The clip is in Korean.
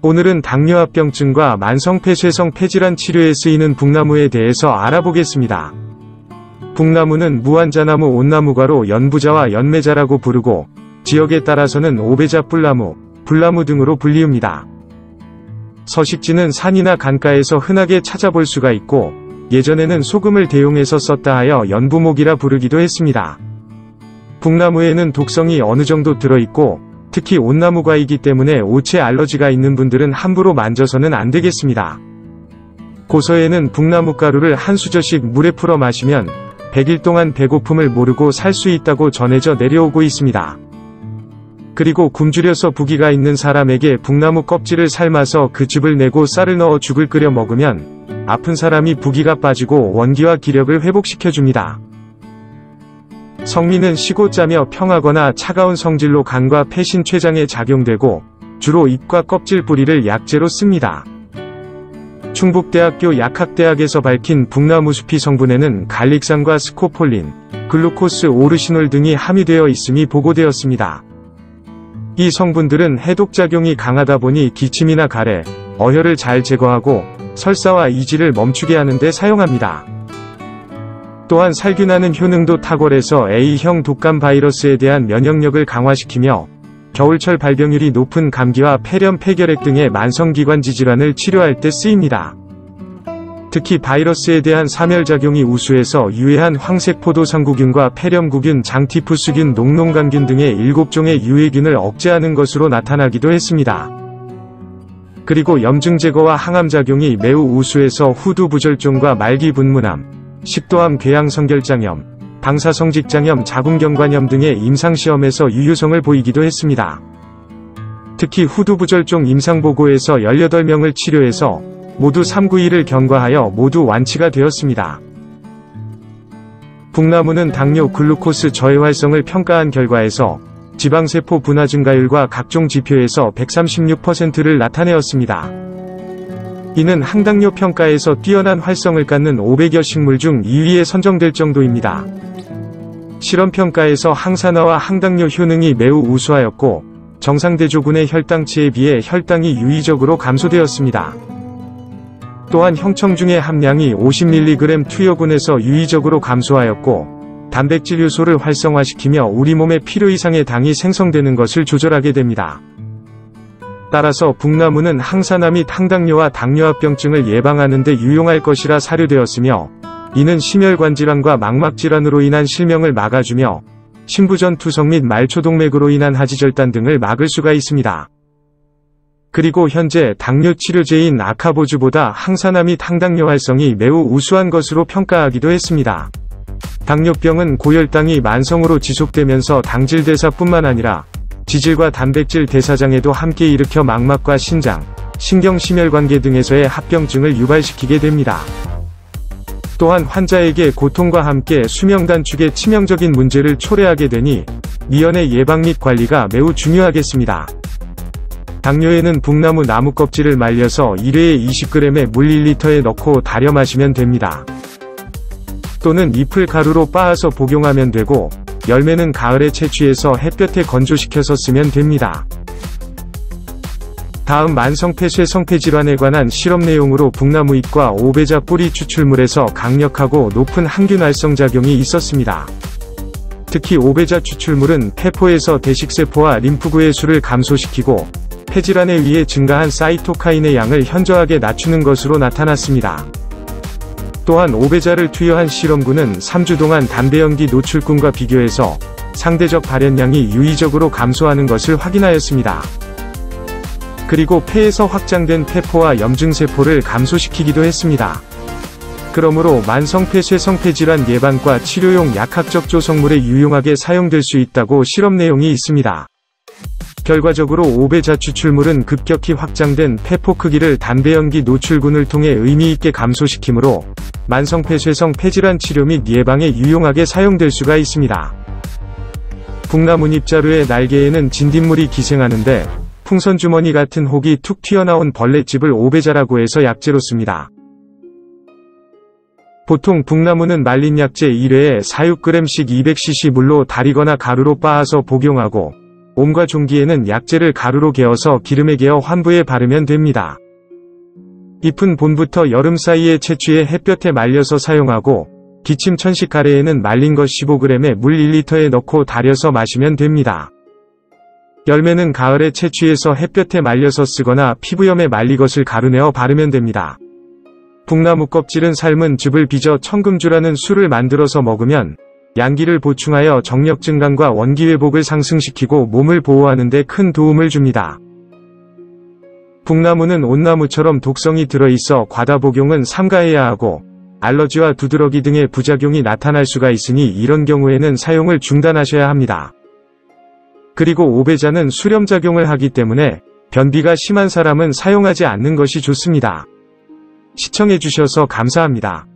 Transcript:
오늘은 당뇨합병증과 만성폐쇄성 폐질환 치료에 쓰이는 북나무에 대해서 알아보겠습니다. 북나무는 무한자나무 온나무과로 연부자와 연매자라고 부르고 지역에 따라서는 오배자 뿔나무, 불나무 등으로 불리웁니다. 서식지는 산이나 강가에서 흔하게 찾아볼 수가 있고 예전에는 소금을 대용해서 썼다 하여 연부목이라 부르기도 했습니다. 북나무에는 독성이 어느 정도 들어있고 특히 온나무과이기 때문에 오체 알러지가 있는 분들은 함부로 만져서는 안 되겠습니다. 고서에는 북나무 가루를 한 수저씩 물에 풀어 마시면 100일 동안 배고픔을 모르고 살 수 있다고 전해져 내려오고 있습니다. 그리고 굶주려서 부기가 있는 사람에게 북나무 껍질을 삶아서 그 즙을 내고 쌀을 넣어 죽을 끓여 먹으면 아픈 사람이 부기가 빠지고 원기와 기력을 회복시켜줍니다. 성미는 시고 짜며 평하거나 차가운 성질로 간과 폐신 췌장에 작용되고 주로 잎과 껍질 뿌리를 약재로 씁니다. 충북대학교 약학대학에서 밝힌 붉나무 수피 성분에는 gallic산과 scopolin, 글루코스 orcinol 등이 함유되어 있음이 보고되었습니다. 이 성분들은 해독작용이 강하다 보니 기침이나 가래, 어혈을 잘 제거하고 설사와 이질을 멈추게 하는 데 사용합니다. 또한 살균하는 효능도 탁월해서 A형 독감 바이러스에 대한 면역력을 강화시키며 겨울철 발병률이 높은 감기와 폐렴 폐결핵 등의 만성기관지 질환을 치료할 때 쓰입니다. 특히 바이러스에 대한 사멸작용이 우수해서 유해한 황색포도 상구균과 폐렴구균, 장티푸스균, 녹농감균 등의 7종의 유해균을 억제하는 것으로 나타나기도 했습니다. 그리고 염증 제거와 항암작용이 매우 우수해서 후두부절종과 말기분문암, 식도암 궤양성결장염, 방사성직장염 자궁경관염 등의 임상시험에서 유효성을 보이기도 했습니다. 특히 후두부절종 임상보고에서 18명을 치료해서 모두 391을 경과하여 모두 완치가 되었습니다. 북나무는 당뇨 글루코스 저해 활성을 평가한 결과에서 지방세포 분화 증가율과 각종 지표에서 136%를 나타내었습니다. 이는 항당뇨 평가에서 뛰어난 활성을 갖는 500여 식물 중 2위에 선정될 정도입니다. 실험평가에서 항산화와 항당뇨 효능이 매우 우수하였고 정상대조군의 혈당치에 비해 혈당이 유의적으로 감소되었습니다. 또한 형청중의 함량이 50mg 투여군에서 유의적으로 감소하였고 단백질 요소를 활성화시키며 우리 몸의 필요 이상의 당이 생성되는 것을 조절하게 됩니다. 따라서 북나무는 항산화 및 항당뇨와 당뇨합병증을 예방하는 데 유용할 것이라 사료되었으며 이는 심혈관 질환과 망막 질환으로 인한 실명을 막아주며 신부전 투석 및 말초동맥으로 인한 하지절단 등을 막을 수가 있습니다. 그리고 현재 당뇨 치료제인 아카보즈보다 항산화 및 항당뇨 활성이 매우 우수한 것으로 평가하기도 했습니다. 당뇨병은 고혈당이 만성으로 지속되면서 당질대사뿐만 아니라 지질과 단백질 대사장에도 함께 일으켜 망막과 신장, 신경심혈관계 등에서의 합병증을 유발시키게 됩니다. 또한 환자에게 고통과 함께 수명 단축에 치명적인 문제를 초래하게 되니 미연의 예방 및 관리가 매우 중요하겠습니다. 당뇨에는 북나무 나무 껍질을 말려서 1회에 20g의 물 1리터에 넣고 달여 마시면 됩니다. 또는 잎을 가루로 빻아서 복용하면 되고 열매는 가을에 채취해서 햇볕에 건조시켜서 쓰면 됩니다. 다음 만성폐쇄 성폐질환에 관한 실험 내용으로 북나무잎과 오배자 뿌리 추출물에서 강력하고 높은 항균 활성작용이 있었습니다. 특히 오배자 추출물은 폐포에서 대식세포와 림프구의 수를 감소시키고 폐질환에 의해 증가한 사이토카인의 양을 현저하게 낮추는 것으로 나타났습니다. 또한 오배자를 투여한 실험군은 3주 동안 담배연기 노출군과 비교해서 상대적 발현량이 유의적으로 감소하는 것을 확인하였습니다. 그리고 폐에서 확장된 폐포와 염증세포를 감소시키기도 했습니다. 그러므로 만성폐쇄성폐질환 예방과 치료용 약학적 조성물에 유용하게 사용될 수 있다고 실험 내용이 있습니다. 결과적으로 5배 자 추출물은 급격히 확장된 폐포 크기를 담배연기 노출군을 통해 의미있게 감소시키므로 만성폐쇄성 폐질환 치료 및 예방에 유용하게 사용될 수가 있습니다. 북나무잎자루의 날개에는 진딧물이 기생하는데 풍선주머니 같은 혹이 툭 튀어나온 벌레집을 5배자라고 해서 약재로 씁니다. 보통 북나무는 말린 약재 1회에 4-6g씩 200cc 물로 달이거나 가루로 빻아서 복용하고 몸과 종기에는 약재를 가루로 개어서 기름에 개어 환부에 바르면 됩니다. 잎은 봄부터 여름 사이에 채취해 햇볕에 말려서 사용하고 기침 천식 가래에는 말린 것 15g에 물 1리터에 넣고 달여서 마시면 됩니다. 열매는 가을에 채취해서 햇볕에 말려서 쓰거나 피부염에 말리 것을 가루내어 바르면 됩니다. 북나무 껍질은 삶은 즙을 빚어 청금주라는 술을 만들어서 먹으면 양기를 보충하여 정력 증강과 원기 회복을 상승시키고 몸을 보호하는 데 큰 도움을 줍니다. 북나무는 온나무처럼 독성이 들어있어 과다 복용은 삼가해야 하고 알러지와 두드러기 등의 부작용이 나타날 수가 있으니 이런 경우에는 사용을 중단하셔야 합니다. 그리고 오배자는 수렴작용을 하기 때문에 변비가 심한 사람은 사용하지 않는 것이 좋습니다. 시청해주셔서 감사합니다.